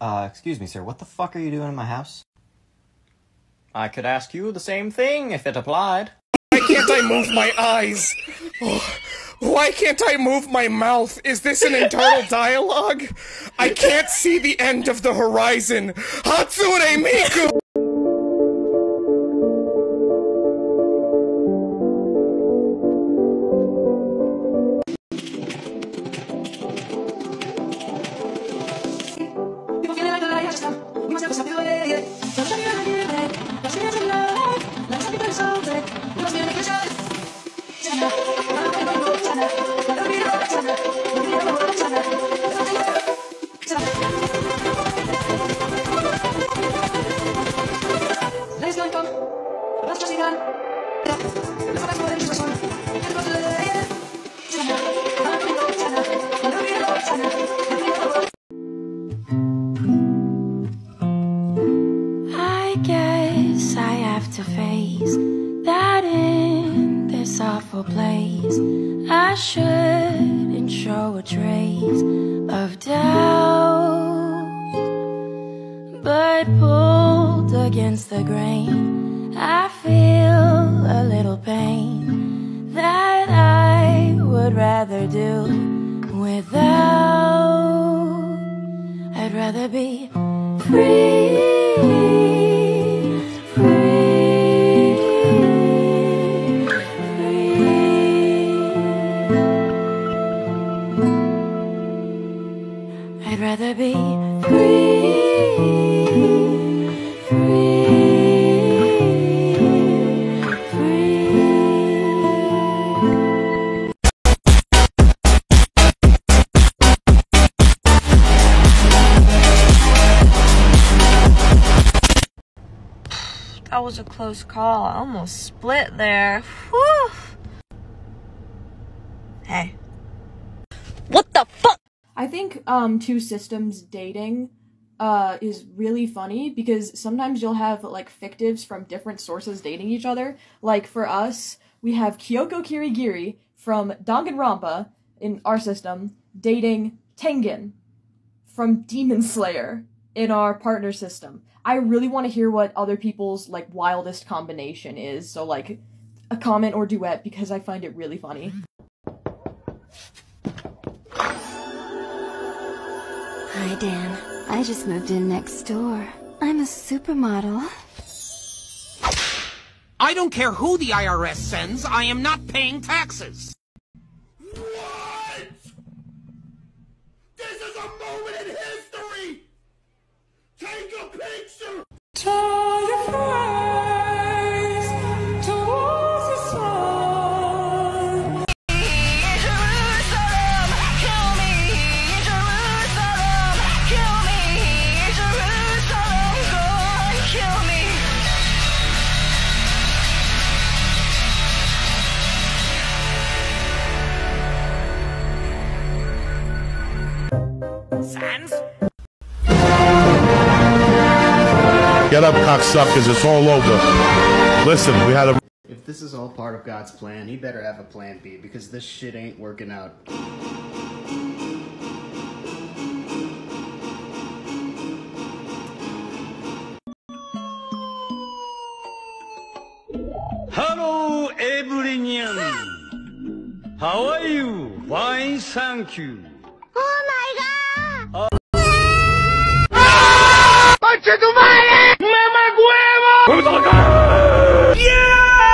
Uh, excuse me, sir, what the fuck are you doing in my house? I could ask you the same thing if it applied. Why can't I move my eyes? Oh, why can't I move my mouth? Is this an internal dialogue? I can't see the end of the horizon. Hatsune Miku! Have to face that in this awful place I shouldn't show a trace of doubt. But pulled against the grain, I feel a little pain that I would rather do without. I'd rather be free, free, be free, free, free. That was a close call. I almost split there. Whew. Hey. What the fuck? I think um two systems dating uh is really funny because sometimes you'll have like fictives from different sources dating each other. Like for us, we have Kyoko Kirigiri from Danganronpa in our system dating Tengen from Demon Slayer in our partner system. I really want to hear what other people's like wildest combination is. So like a comment or duet because I find it really funny. Hi, Dan. I just moved in next door. I'm a supermodel. I don't care who the IRS sends, I am not paying taxes. What? This is a moment in history! Take a picture! Turn your face Get up, cocksuckers, it's all over. Listen, we had a. If this is all part of God's plan, he better have a plan B because this shit ain't working out. Hello, everyone. How are you? Fine, thank you. ¡Conche tu madre! ¡Mamá huevo! Yeah!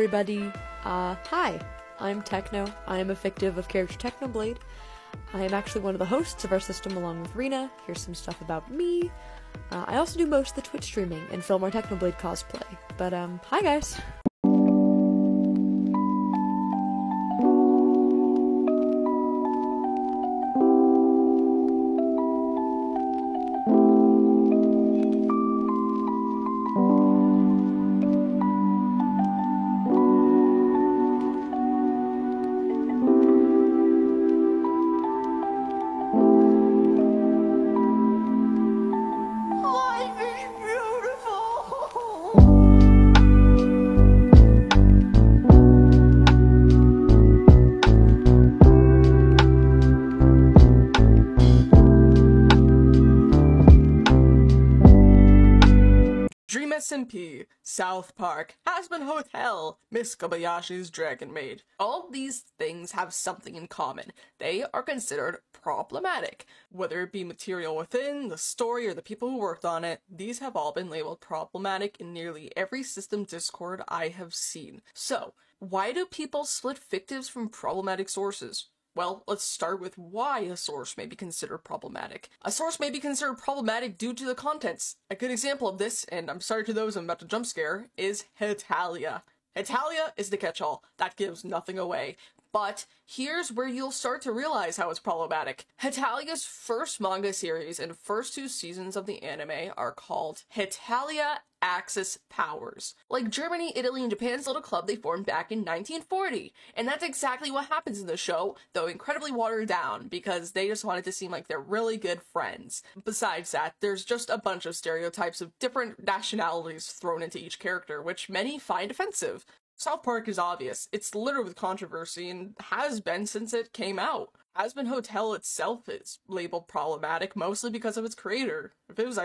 Everybody. Uh, hi. I'm Techno. I am a fictive of character Technoblade. I am actually one of the hosts of our system along with Rena. Here's some stuff about me. Uh, I also do most of the Twitch streaming and film our Technoblade cosplay. But, um, hi guys. South Park, Hazbin Hotel, Miss Kobayashi's Dragon Maid. All these things have something in common. They are considered problematic. Whether it be material within, the story, or the people who worked on it, these have all been labeled problematic in nearly every system Discord I have seen. So, why do people split fictives from problematic sources? Well, let's start with why a source may be considered problematic. A source may be considered problematic due to the contents. A good example of this, and I'm sorry to those I'm about to jump scare, is Hetalia. Hetalia is the catch-all. That gives nothing away. But here's where you'll start to realize how it's problematic. Hetalia's first manga series and first two seasons of the anime are called Hetalia Axis Powers. Like Germany, Italy, and Japan's little club they formed back in 1940. And that's exactly what happens in the show, though incredibly watered down because they just wanted to seem like they're really good friends. Besides that, there's just a bunch of stereotypes of different nationalities thrown into each character, which many find offensive. South Park is obvious. It's littered with controversy and has been since it came out. Hazbin Hotel itself is labeled problematic mostly because of its creator,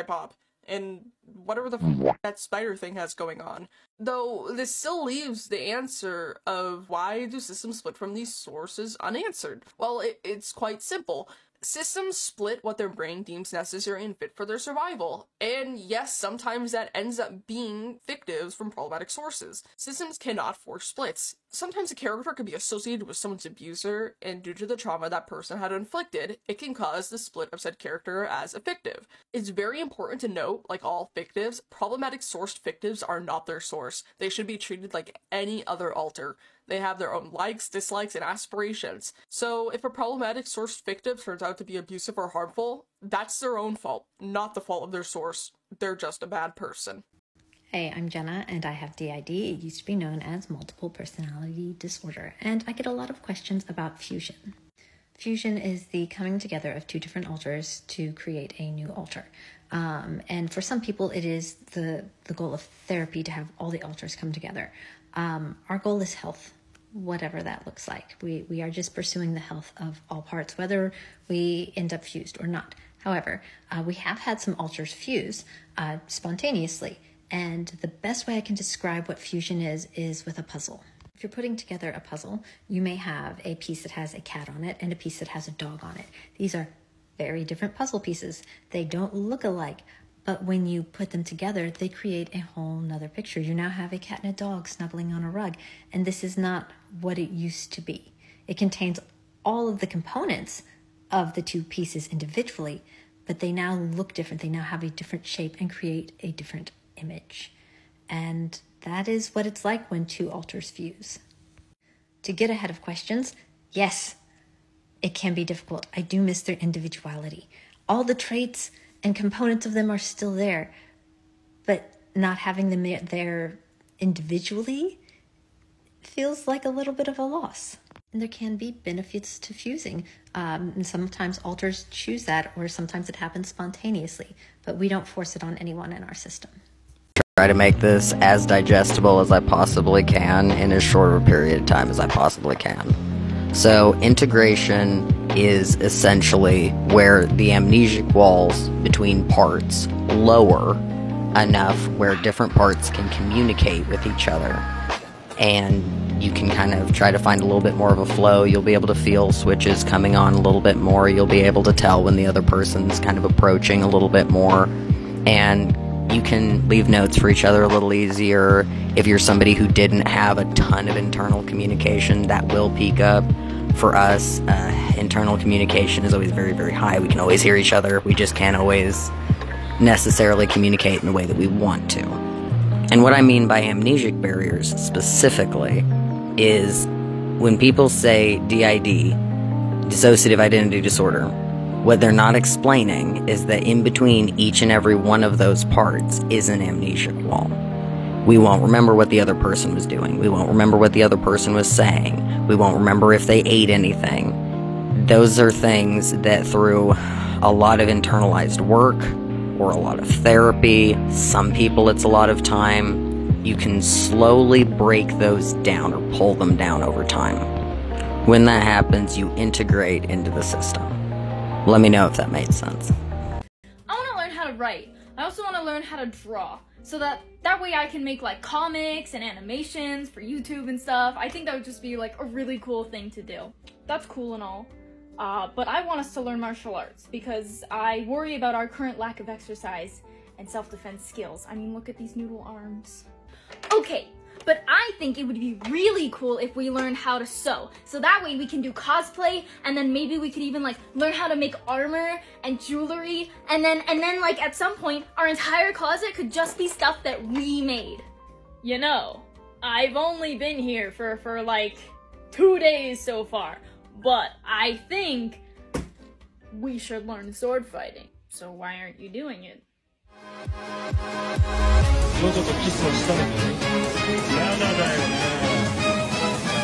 Pop, and whatever the f- that spider thing has going on. Though this still leaves the answer of why do systems split from these sources unanswered. Well, it, it's quite simple. Systems split what their brain deems necessary and fit for their survival. And yes, sometimes that ends up being fictives from problematic sources. Systems cannot force splits. Sometimes a character could be associated with someone's abuser, and due to the trauma that person had inflicted, it can cause the split of said character as a fictive. It's very important to note, like all fictives, problematic sourced fictives are not their source. They should be treated like any other alter. They have their own likes, dislikes, and aspirations. So if a problematic sourced fictive turns out to be abusive or harmful, that's their own fault, not the fault of their source. They're just a bad person. Hey, I'm Jenna, and I have DID. It used to be known as multiple personality disorder, and I get a lot of questions about fusion. Fusion is the coming together of two different alters to create a new alter. Um, and for some people, it is the, the goal of therapy to have all the alters come together. Um, our goal is health, whatever that looks like. We, we are just pursuing the health of all parts, whether we end up fused or not. However, uh, we have had some alters fuse uh, spontaneously. And the best way I can describe what fusion is is with a puzzle. If you're putting together a puzzle, you may have a piece that has a cat on it and a piece that has a dog on it. These are very different puzzle pieces. They don't look alike, but when you put them together, they create a whole nother picture. You now have a cat and a dog snuggling on a rug, and this is not what it used to be. It contains all of the components of the two pieces individually, but they now look different. They now have a different shape and create a different image. And that is what it's like when two alters fuse. To get ahead of questions, yes, it can be difficult. I do miss their individuality. All the traits and components of them are still there, but not having them there individually feels like a little bit of a loss. And there can be benefits to fusing. Um, and sometimes alters choose that, or sometimes it happens spontaneously, but we don't force it on anyone in our system try to make this as digestible as I possibly can in as short a period of time as I possibly can. So, integration is essentially where the amnesic walls between parts lower enough where different parts can communicate with each other. And you can kind of try to find a little bit more of a flow. You'll be able to feel switches coming on a little bit more. You'll be able to tell when the other person's kind of approaching a little bit more. And you can leave notes for each other a little easier. If you're somebody who didn't have a ton of internal communication, that will peak up. For us, uh, internal communication is always very, very high. We can always hear each other, we just can't always necessarily communicate in the way that we want to. And what I mean by amnesic barriers specifically is when people say DID, dissociative identity disorder, what they're not explaining is that in between each and every one of those parts is an amnesic wall. We won't remember what the other person was doing. We won't remember what the other person was saying. We won't remember if they ate anything. Those are things that through a lot of internalized work or a lot of therapy, some people it's a lot of time, you can slowly break those down or pull them down over time. When that happens, you integrate into the system. Let me know if that made sense. I want to learn how to write. I also want to learn how to draw so that that way I can make like comics and animations for YouTube and stuff. I think that would just be like a really cool thing to do. That's cool and all. Uh, but I want us to learn martial arts because I worry about our current lack of exercise and self-defense skills. I mean, look at these noodle arms. Okay, but I think it would be really cool if we learned how to sew. So that way we can do cosplay and then maybe we could even like learn how to make armor and jewelry and then and then like at some point our entire closet could just be stuff that we made. You know, I've only been here for for like 2 days so far, but I think we should learn sword fighting. So why aren't you doing it? もうちょっとキスをしたのにまだだよね。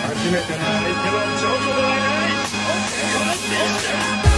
初めての相手はジョジョではない。